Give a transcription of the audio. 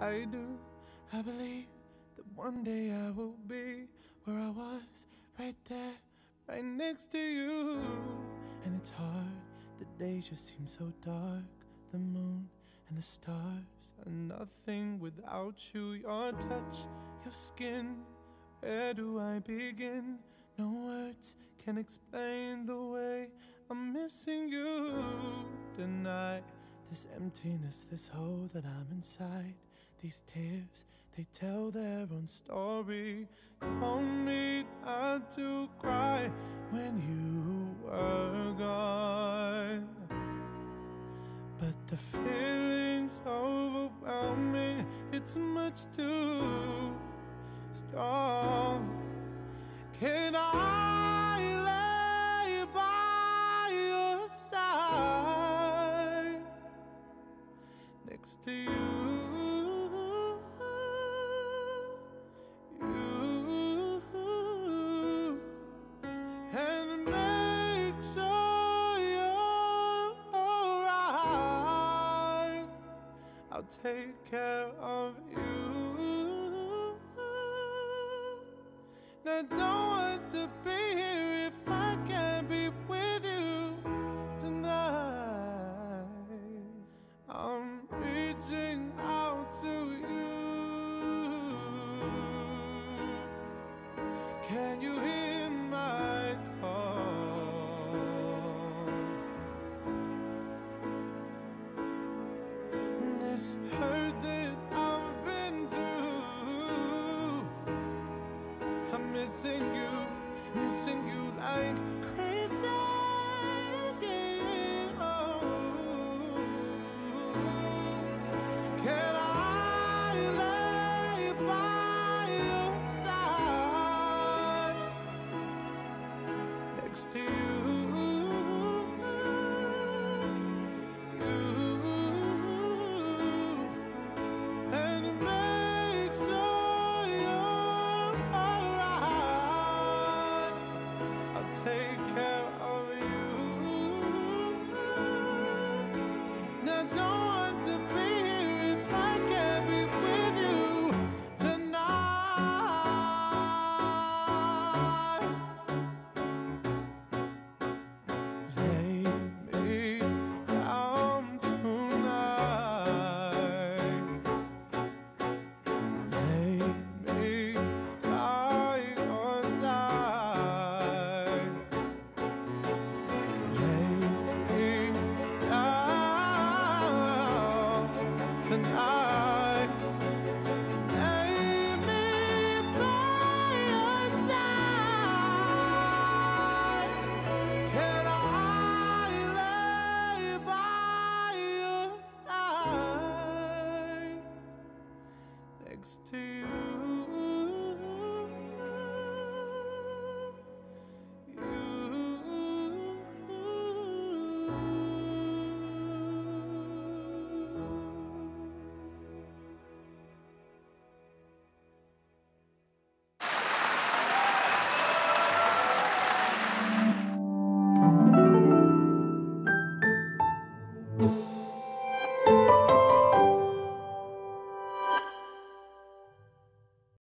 I do. I believe that one day I will be where I was, right there, right next to you. And it's hard, the days just seem so dark. The moon and the stars are nothing without you. Your touch, your skin, where do I begin? No words can explain the way I'm missing you tonight. This emptiness, this hole that I'm inside. These tears, they tell their own story. Told me not to cry when you were gone. But the feeling's overwhelming, it's much too strong. Can I lay by your side next to you? Take care of you. I don't missing you, missing you like crazy. Oh. Can I lay by your side next to you?